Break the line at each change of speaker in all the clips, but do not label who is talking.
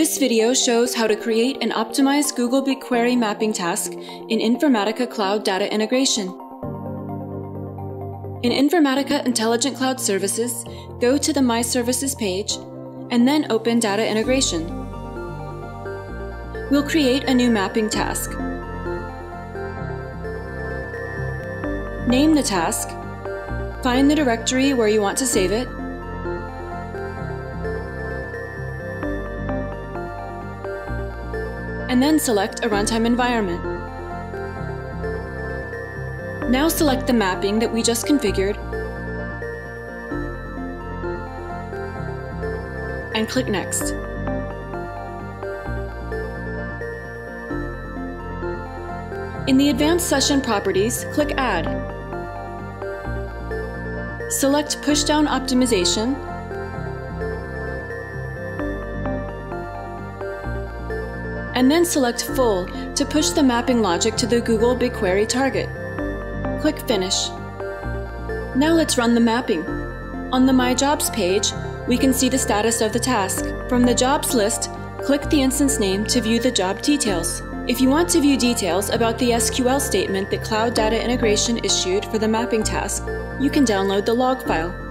This video shows how to create and optimize Google BigQuery mapping task in Informatica Cloud Data Integration. In Informatica Intelligent Cloud Services, go to the My Services page and then open Data Integration. We'll create a new mapping task. Name the task, find the directory where you want to save it, and then select a runtime environment. Now select the mapping that we just configured and click Next. In the Advanced Session Properties, click Add. Select Pushdown Optimization and then select Full to push the mapping logic to the Google BigQuery target. Click Finish. Now let's run the mapping. On the My Jobs page, we can see the status of the task. From the jobs list, click the instance name to view the job details. If you want to view details about the SQL statement that Cloud Data Integration issued for the mapping task, you can download the log file.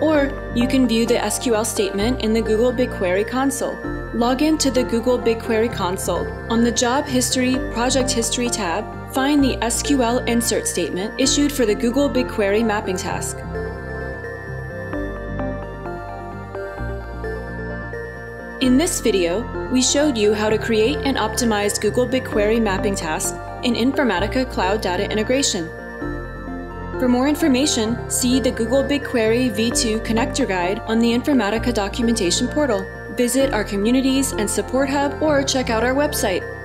Or you can view the SQL statement in the Google BigQuery console. Log in to the Google BigQuery console. On the Job History Project History tab, find the SQL insert statement issued for the Google BigQuery mapping task. In this video, we showed you how to create and optimize Google BigQuery mapping tasks in Informatica Cloud Data Integration. For more information, see the Google BigQuery V2 Connector Guide on the Informatica documentation portal. Visit our communities and support hub or check out our website.